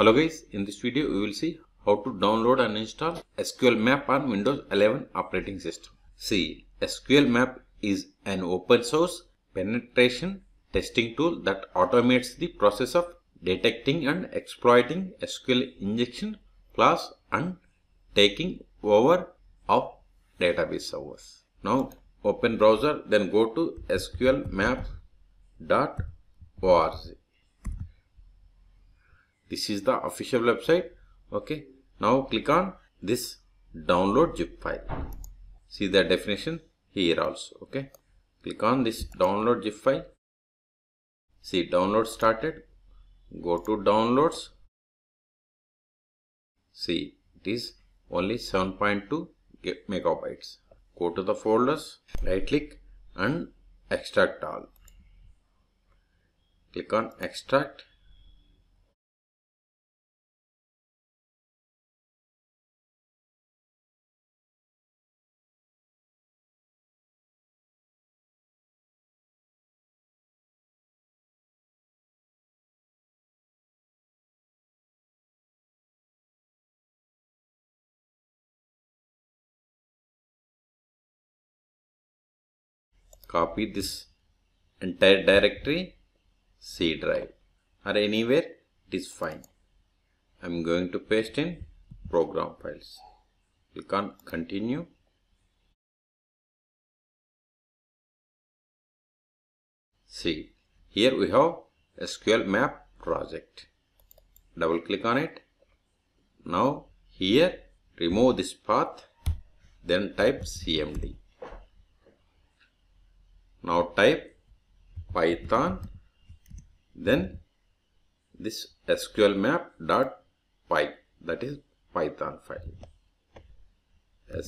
Hello guys, in this video we will see how to download and install SQL Map on Windows 11 operating system. See, SQL Map is an open source penetration testing tool that automates the process of detecting and exploiting SQL injection flaws and taking over of database servers. Now open browser then go to sqlmap.org. This is the official website. Okay. Now click on this download zip file. See the definition here also. Okay. Click on this download zip file. See download started. Go to downloads. See it is only 7.2 megabytes. Go to the folders, right click and extract all. Click on extract. Copy this entire directory C drive or anywhere it is fine. I am going to paste in program files. Click on continue. See here we have SQL map project. Double click on it. Now here remove this path then type cmd now type python then this sql map dot py that is python file.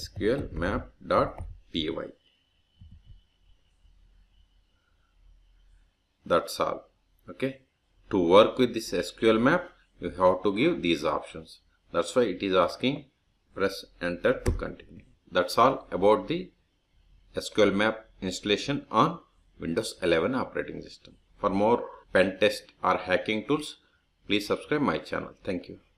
Sql map dot py. That's all okay? To work with this sql map you have to give these options. That's why it is asking press enter to continue. That's all about the SQL Map installation on Windows 11 operating system. For more pen test or hacking tools, please subscribe my channel. Thank you.